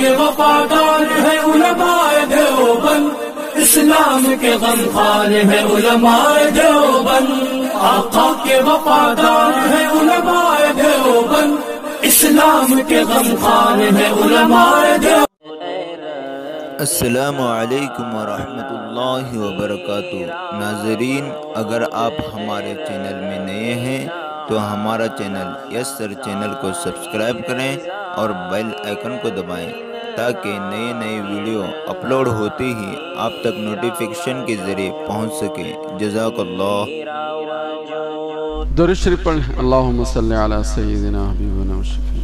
के वफादार है उलमाए देवबंद। इस्लाम के गमखान है उलमाए देवबंद। आका के वफादार है उलमाए देवबंद। इस्लाम के गमखान है उलमाए देव असलकम वरहमतुल्लाहि वबरकatuh नाजरीन, अगर आप हमारे चैनल में नए हैं तो हमारा चैनल यस चैनल को सब्सक्राइब करें और बेल आइकन को दबाएं ताकि नए नए वीडियो अपलोड होते ही आप तक नोटिफिकेशन के ज़रिए पहुंच सके जजाकल्लाह दुरुद पढ़ अल्लाहुम्मा सल्लि अला सय्यिदिना हबीबना व शफीना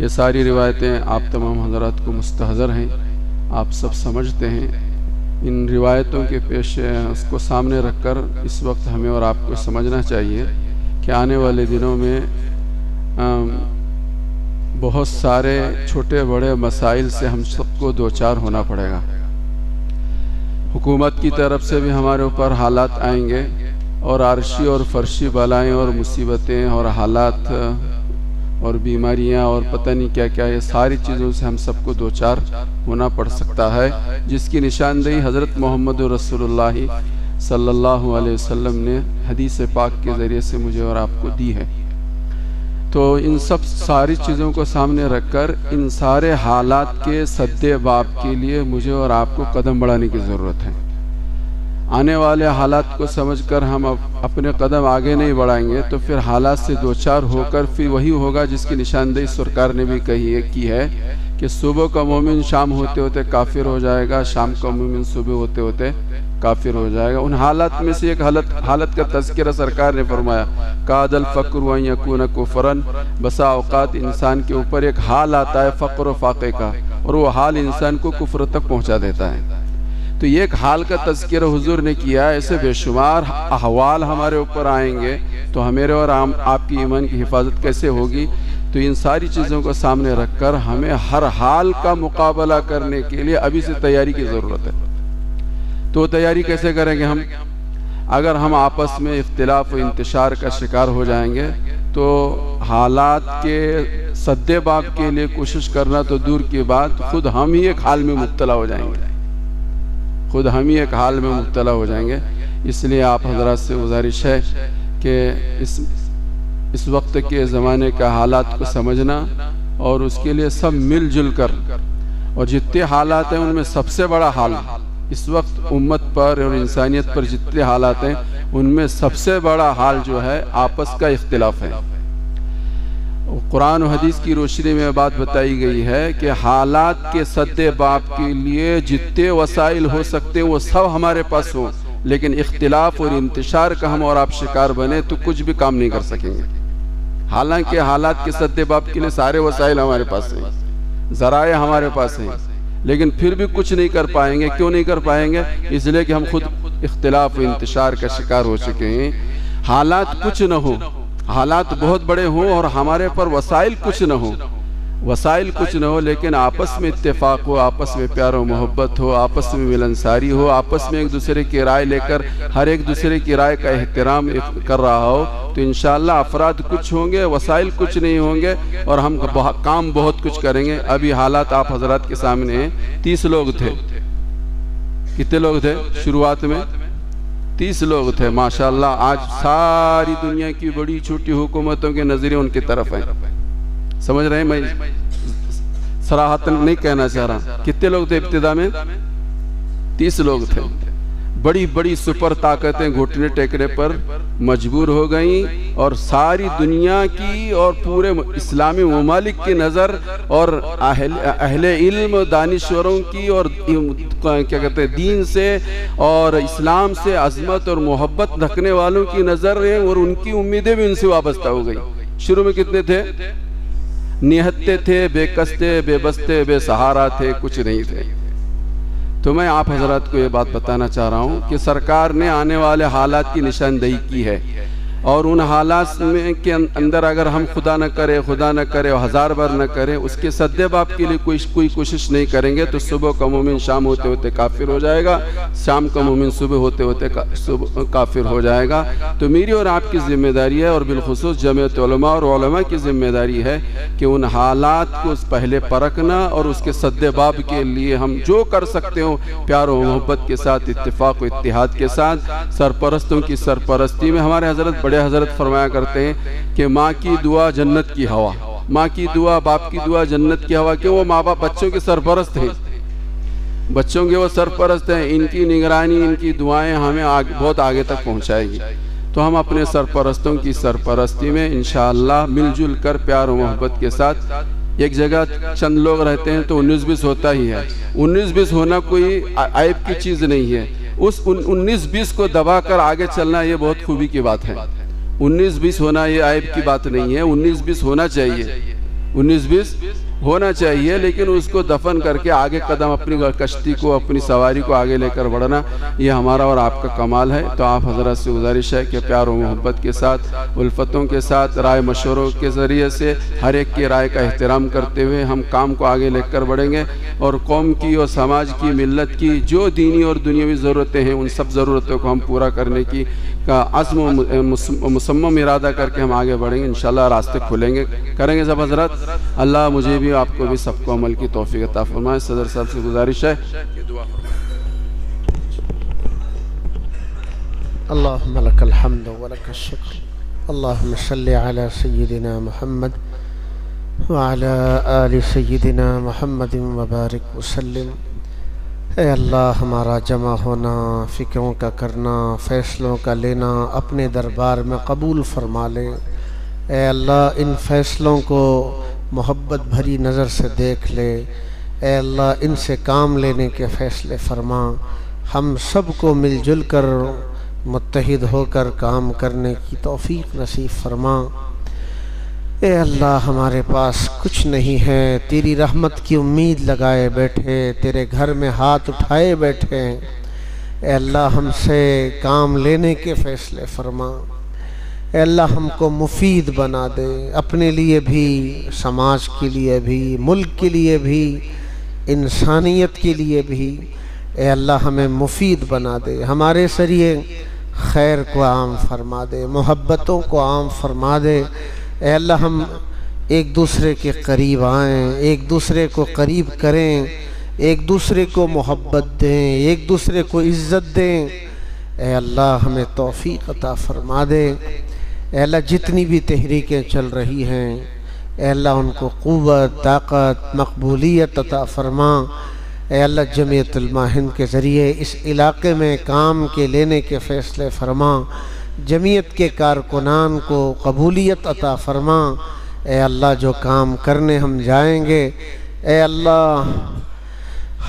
ये सारी रिवायतें आप तमाम हजरात को मुस्तर हैं आप सब समझते हैं इन रिवायतों के पेश उसको सामने रखकर इस वक्त हमें और आपको समझना चाहिए कि आने वाले दिनों में बहुत सारे छोटे बड़े मसाइल से हम सबको दो चार होना पड़ेगा। हुकूमत की तरफ़ से भी हमारे ऊपर हालात आएँगे और आरशी और फर्शी बलाएँ और मुसीबतें और हालात और बीमारियाँ और पता नहीं क्या क्या, ये सारी चीज़ों से हम सबको दो चार होना पड़ सकता है, जिसकी निशानदेही हज़रत मोहम्मद रसूलुल्लाह सल्लल्लाहु अलैहि वसल्लम ने हदीस पाक के ज़रिए से मुझे और आपको दी है। तो इन सब सारी चीज़ों को सामने रखकर, इन सारे हालात के सद्दे बाब के लिए मुझे और आपको कदम बढ़ाने की ज़रूरत है। आने वाले हालात को समझकर हम अपने कदम आगे नहीं बढ़ाएँगे तो फिर हालात से दो चार होकर फिर वही होगा जिसकी निशानदेही सरकार ने भी कही है की है कि सुबह का मोमिन शाम होते होते काफिर हो जाएगा, शाम का मोमिन सुबह होते होते काफिर हो जाएगा। उन हालात में से एक हालत हालत का तस्करा सरकार ने फरमाया कादल फ़क्र कुफरन बसा अवकात इंसान के ऊपर एक हाल आता है फ़क्र फाक़े का और वो हाल इंसान को कुफर तक पहुँचा देता है। तो ये एक हाल का तस्कर हुजूर ने किया ऐसे बेशुमार अहवाल हमारे ऊपर आएँगे तो हमेरे और आम, आपकी ईमान की हिफाजत कैसे होगी? तो इन सारी चीज़ों को सामने रखकर हमें हर हाल का मुकाबला करने के लिए अभी से तैयारी की ज़रूरत है। तो तैयारी कैसे करेंगे हम? अगर हम आपस में इख्तलाफ व इंतशार का शिकार हो जाएँगे तो हालात के सद्दे बाब के लिए कोशिश करना तो दूर की बात, खुद हम ही एक हाल में मुबतला हो जाएँगे। खुद हम ही एक हाल में मुबतला हो जाएँगे। इसलिए आप हजरात से गुजारिश है कि इस इस वक्त के ज़माने का हालात को समझना और उसके लिए सब मिलजुल कर, और जितने हालात हैं उनमें सबसे बड़ा हाल इस वक्त उम्मत पर और इंसानियत पर जितने हालात हैं, उनमें सबसे बड़ा हाल जो है, आपस का इख्तिलाफ है। कुरान और हदीस की रोशनी में बात बताई गई है कि हालात के सदे बाप के लिए जितने वसाइल हो सकते हैं, वो सब हमारे पास हो। लेकिन इख्तलाफ और इंतशार का हम और आप शिकार बने तो कुछ भी काम नहीं कर सकेंगे। हालाँकि हालात के सदे बाप के लिए सारे वसाइल हमारे पास हैं, ज़राए हमारे पास हैं। लेकिन फिर भी कुछ नहीं कर पाएँगे। क्यों नहीं कर पाएँगे? इसलिए कि हम खुद इख्तलाफ इंतशार का शिकार हो चुके हैं। हालात कुछ न हो। हालात बहुत बड़े हों और हमारे पर वसाइल कुछ न हो। वसाइल कुछ न हो, लेकिन आपस में इत्तेफाक हो, आपस में प्यार मोहब्बत हो, आपस में मिलनसारी हो, आपस में एक दूसरे की राय लेकर हर एक दूसरे की राय का एहतराम कर रहा हो तो इन अफराद कुछ होंगे, वसाइल कुछ नहीं होंगे, और हम काम बहुत कुछ करेंगे। अभी हालात आप हजरात के सामने हैं। तीस लोग थे। कितने लोग थे शुरुआत में? तीस लोग थे, माशाल्लाह। आज सारी दुनिया की बड़ी छोटी हुकूमतों के नज़रिए उनकी तरफ़ है। समझ रहे हैं? मैं सराहतन नहीं कहना चाह रहा। कितने लोग थे इब्तदा में? तीस लोग थे। बड़ी बड़ी सुपर ताकतें घुटने टेकने पर मजबूर हो गईं और सारी दुनिया की और पूरे इस्लामी ममालिक की नज़र और अहले इल्म, दानिश्वरों की और क्या कहते हैं, दीन से और इस्लाम से अजमत और मोहब्बत रखने वालों की नज़र और उनकी उम्मीदें भी उनसे वाबस्ता हो गई। शुरू में कितने थे? निहत्ते थे, बेकसते, बेबसते, बेसहारा थे, कुछ नहीं थे। तो मैं आप हज़रत को यह बात बताना चाह रहा हूँ कि सरकार ने आने वाले हालात की निशानदेही की है। और उन हालात में के अं-, अंदर अगर हम खुदा न करें खुदा न करें और हज़ार बार न करें उसके सद्दे बाप के लिए कोई कोई कोशिश नहीं करेंगे तो सुबह का मोमिन शाम होते होते काफिर हो जाएगा शाम का मोमिन सुबह होते होते का, सुबह काफिर हो जाएगा। तो मेरी और आपकी ज़िम्मेदारी है और बिलखसूस जमयत और की ज़िम्मेदारी है कि उन हालात को पहले परखना और उसके सद्दे बाब के लिए हम जो कर सकते हो प्यार और मोहब्बत के साथ इतफाक़ इतिहाद के साथ सरपरस्तों की सरपरस्ती में हमारे हज़रत बड़े बड़े हज़रत फरमाया करते हैं कि माँ की दुआ जन्नत की हवा। माँ की दुआ बाप की दुआ जन्नत की हवा। क्यों? वो माँ बाप बच्चों के सरपरस्त हैं। बच्चों के वो सरपरस्त हैं। इनकी निगरानी इनकी दुआएँ हमें आग, बहुत आगे तक पहुंचाएगी। तो हम अपने सरपरस्तों की सरपरस्ती में इन मिलजुल कर प्यार मोहब्बत के साथ एक जगह चंद लोग रहते हैं तो उन्नीस बीस होता ही है। उन्नीस बीस होना कोई आयब की चीज़ नहीं है। उस उन्नीस बीस को दबा कर आगे चलना ये बहुत खूबी की बात है। उन्नीस बीस होना ये आयब की बात नहीं है। उन्नीस बीस होना चाहिए। उन्नीस बीस होना चाहिए, लेकिन उसको दफन करके आगे कदम अपनी कश्ती को, अपनी सवारी को आगे लेकर बढ़ना, ये हमारा और आपका कमाल है। तो आप हज़रत से गुजारिश है कि प्यार और मोहब्बत के साथ, उल्फतों के साथ, राय मशवरों के ज़रिए से हर एक की राय का एहतराम करते हुए हम काम को आगे लेकर बढ़ेंगे और कौम की और समाज की मिलत की, जो दीनी और दुनियावी ज़रूरतें हैं, उन सब ज़रूरतों को हम पूरा करने की का अज़म मुसम्म इरादा करके हम आगे बढ़ेंगे इन रास्ते खुलेंगे। करेंगे सब हज़रत? अल्लाह मुझे भी आपको भी सबको अमल की तोफ़ी अता फरमाए। सदर साहब से गुजारिश है। कि दुआ अल्लाहमद वलकशक्र अल्लाहुम्म सल्लि अला सय्यिदिना मुहम्मद वअला आलि सय्यिदिना मुहम्मद वबारिक वसल्लम ए अल्लाह, हमारा जमा होना, फ़िक्रों का करना, फ़ैसलों का लेना, अपने दरबार में कबूल फरमा ले। ए अल्लाह, इन फ़ैसलों को मोहब्बत भरी नज़र से देख ले। ए अल्लाह, इनसे काम लेने के फ़ैसले फरमा। हम सबको मिलजुल कर मुतहद होकर काम करने की तोफ़ी नसीब फरमा। ए अल्लाह, हमारे पास कुछ नहीं है। तेरी रहमत की उम्मीद लगाए बैठे, तेरे घर में हाथ उठाए बैठे। ए अल्लाह, हमसे काम लेने के फ़ैसले फरमा। अल्लाह, हमको मुफीद बना दे। अपने लिए भी, समाज के लिए भी, मुल्क के लिए भी, इंसानियत के लिए भी। ए अल्लाह, हमें मुफीद बना दे। हमारे सरिए खैर को आम फरमा दे, मोहब्बतों को आम फरमा दे। ए अल्लाह, हम एक दूसरे के करीब आएँ, एक दूसरे को करीब करें, एक दूसरे को मोहब्बत दें, एक दूसरे को इज़्ज़त दें। अल्लाह, हमें तोफ़ी अता फरमा दे। अल्लाह, जितनी भी तहरीकें चल रही हैं अल्लाह, उनको क़वत ताकत, मकबूलियत अता फरमा। अल्लाह जमीयतलमा हिंद के ज़रिए इस इलाके में काम के लेने के फ़ैसले फरमा। जमीयत के कारकुनान को कबूलियत अता फरमा। ए अल्लाह, जो काम करने हम जाएँगे, ए अल्लाह,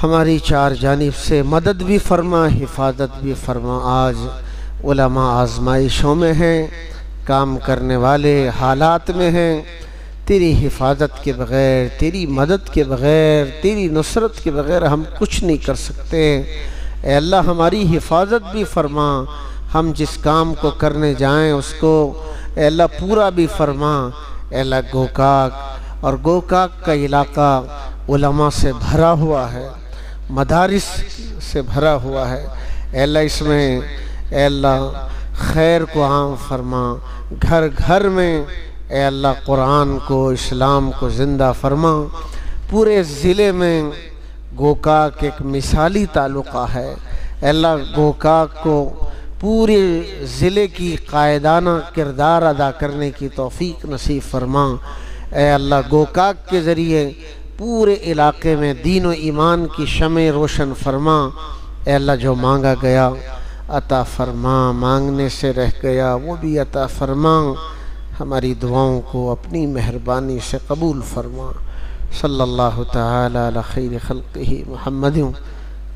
हमारी चार जानब से मदद भी फरमा, हिफाजत भी फरमा। आज उलमा आजमाइशों में हैं, काम करने वाले हालात में हैं। तेरी हिफाजत के बग़ैर, तेरी मदद के बग़ैर, तेरी नुसरत के बग़ैर हम कुछ नहीं कर सकते। ए अल्लाह, हमारी हिफाजत भी फरमा। हम जिस काम को करने जाएँ, उसको अल्लाह पूरा भी फरमा। अल्लाह गोकाक, और गोकाक का इलाका उलमा से भरा हुआ है, मदारिस से भरा हुआ है। अल्लाह इसमें, अल्लाह खैर को आम फरमा। घर घर में अल्लाह कुरान को, इस्लाम को ज़िंदा फरमा। पूरे ज़िले में गोकाक एक मिसाली ताल्लुक़ा है। अल्लाह गोकाक को पूरे ज़िले की कायदाना किरदार अदा करने की तोफ़ी नसीब फरमा। ए अल्लाह गोकाक के ज़रिए पूरे इलाके में दीन ईमान की शम रोशन फरमा। ए अल्लाह जो मांगा गया, अता फरमा। मांगने से रह गया, वो भी अता फरमा। हमारी दुआओं को अपनी मेहरबानी से कबूल फरमा। सल्लल्लाहु ताला खैर खल्क़िही मुहम्मद